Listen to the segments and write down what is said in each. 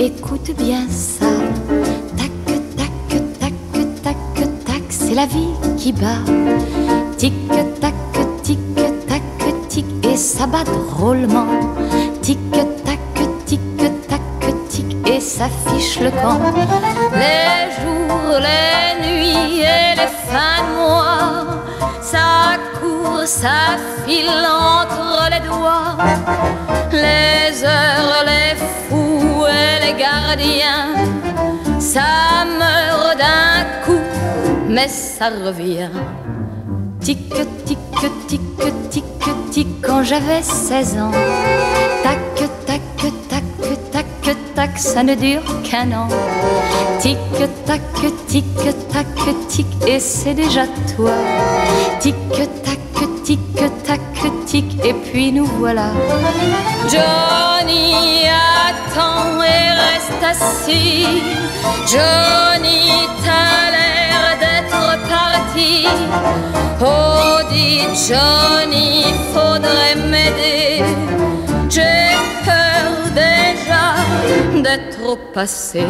Écoute bien ça. Tac, tac, tac, tac, tac, c'est la vie qui bat. Tic, tac, tic, tac, tic, et ça bat drôlement. Tic, tac, tic, tac, tic, et ça fiche le camp. Les jours, les nuits et les fins de mois, ça court, ça file entre les doigts. Les heures gardiens, ça meurt d'un coup, mais ça revient. Tic, tic, tic, tic, tic, quand j'avais 16 ans. Tac, tac, tac, tac, tac, ça ne dure qu'un an. Tic, tac, tic, tac, tic, et c'est déjà toi. Tic, tac, tic, tac, tic, et puis nous voilà. Johnny attend et reste assis. Johnny, t'as l'air d'être parti. Oh, dit Johnny, faudrait m'aider. J'ai peur déjà d'être passé.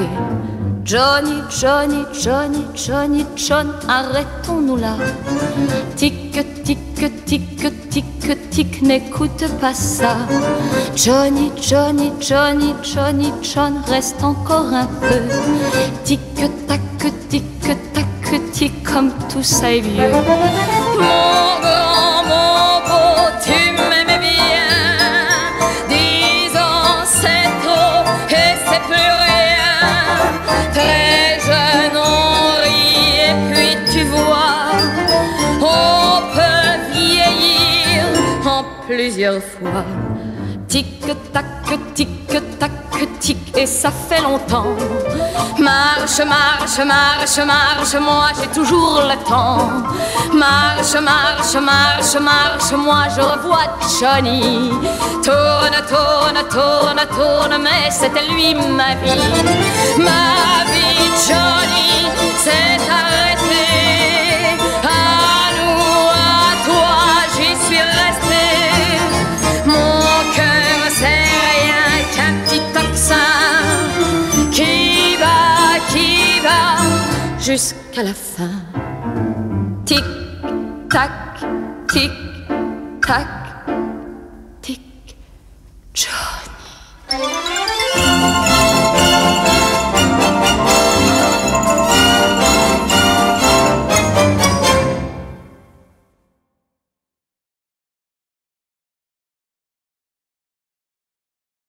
Johnny, Johnny, Johnny, Johnny, John, arrêtons-nous là. Tic, tic, tic, tic, tic, n'écoute pas ça. Johnny, Johnny, Johnny, Johnny, John, reste encore un peu. Tic, tac, tic, tac, tic, comme tout ça est vieux. Plusieurs fois. Tic tac, tic tac, tic, et ça fait longtemps. Marche, marche, marche, marche, moi j'ai toujours le temps. Marche, marche, marche, marche, moi je revois Johnny. Tourne, tourne, tourne, tourne, mais c'était lui ma vie. Ma vie, jusqu'à la fin. Tic, tac, tic, tac,